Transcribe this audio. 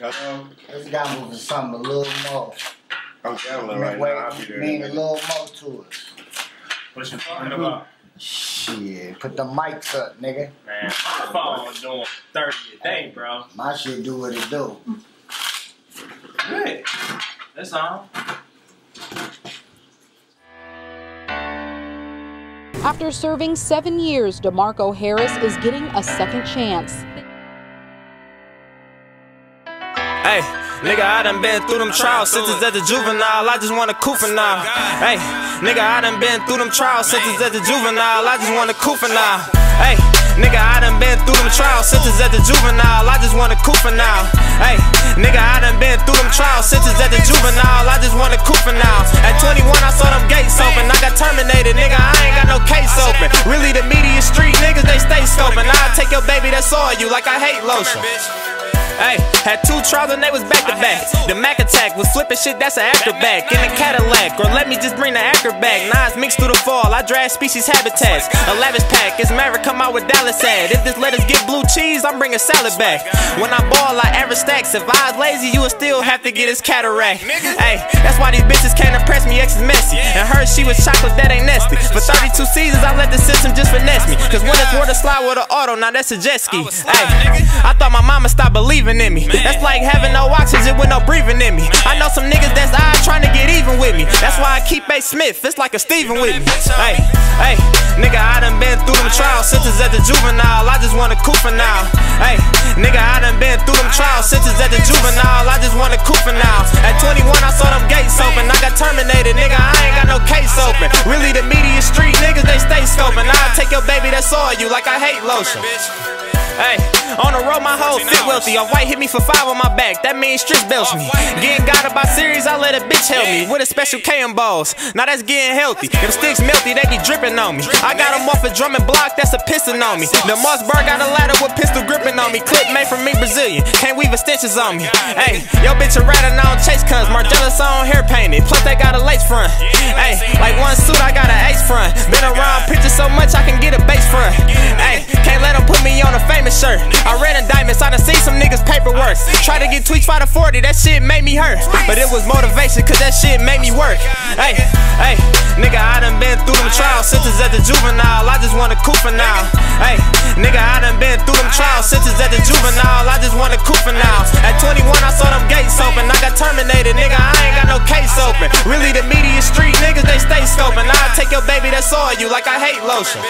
Hello? Let's go move to something a little more. I'm gambling right Wait, now. I'll be there. mean a a little more to us. What you talking about? Shit, put the mics up, nigga. Man, my phone doing 30 a day, bro. My shit do what it do. Good. That's all. After serving seven years, DeMarco Harris is getting a second chance. Hey, nigga, I done been through them trials sentences at the juvenile. I just want a koofa now. Hey, nigga, I done been through them trials sentences at the juvenile. I just want a koofa now. Hey, nigga, I done been through them trials sentences at the juvenile. I just want a koofa now. Hey, nigga, I done been through them trials sentences at the juvenile. I just want a koofa now. At 21, I saw them gates open. I got terminated, nigga. I ain't got no case open. Really, the media street niggas, they stay scoping. I'll take your baby that's all you like I hate lotion. Hey, had two trials and they was back to back. The Mac attack was flipping shit, that's an after back. In a Cadillac, or let me just bring the actor back. Nas mixed through the fall, I drag species habitats. A lavish pack, it's Maverick come out with Dallas ad. If this letters get blue cheese, I'm bringing salad back. When I ball, I average stacks. If I was lazy, you would still have to get his cataract. Hey, that's why these bitches can't impress me, X is messy. And her, she was chocolate, that ain't nasty. For 32 seasons, I let the system just finesse me. Cause when it's water slide with an auto, now that's a jet ski. Hey, I thought my mama stopped believing in me. That's like having no oxygen with no breathing in me. I know some niggas that's eyes trying to get even with me. That's why I keep A. Smith, it's like a Steven with me. Hey, hey, nigga, I done been through them trial sentences at the juvenile. I just wanna a for now. Hey, nigga, I done been through them trial sentences at the juvenile. I just wanna a for now. At 21, I saw them gates open. I got terminated, nigga. I ain't got no case open. Really, the that's all you like I hate lotion. Hey, on the road, my whole fit wealthy. A white hit me for five on my back, that means streets belch me. Getting got about series, I let a bitch help me with a special KM balls. Now that's getting healthy. Them sticks melty, they be dripping on me. I got them off a drum and block, that's a piston on me. The Mossberg got a ladder with pistol gripping on me. Clip made from me, Brazilian. Can't weave a stitches on me. Hey, yo bitch a rat and I don't chase cuz. Margiela's on hair painted. Plus they got a lace front. Hey, like one suit, I got an ace front. Been around pictures so much, I can get a base front. Hey, can't let them put me on a famous shirt. I read indictments, I done seen some niggas paperwork. Try to get tweets by the 40, that shit made me hurt. But it was motivation, cause that shit made me work. Hey, hey, nigga, I done been through them trial sentences at the juvenile. I just wanna a for now. Hey, nigga, I done been through them trial sentences at the juvenile. I just wanna a for now. At 21, I saw them gates open. I got terminated, nigga, I ain't got no case open. Really, the media street niggas, they stay scoping. I'll take your baby that's all you like I hate lotion.